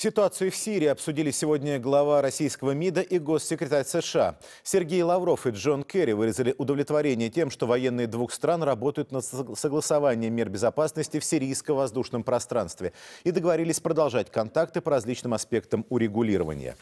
Ситуацию в Сирии обсудили сегодня глава российского МИДа и госсекретарь США. Сергей Лавров и Джон Керри выразили удовлетворение тем, что военные двух стран работают над согласованием мер безопасности в сирийском воздушном пространстве и договорились продолжать контакты по различным аспектам урегулирования.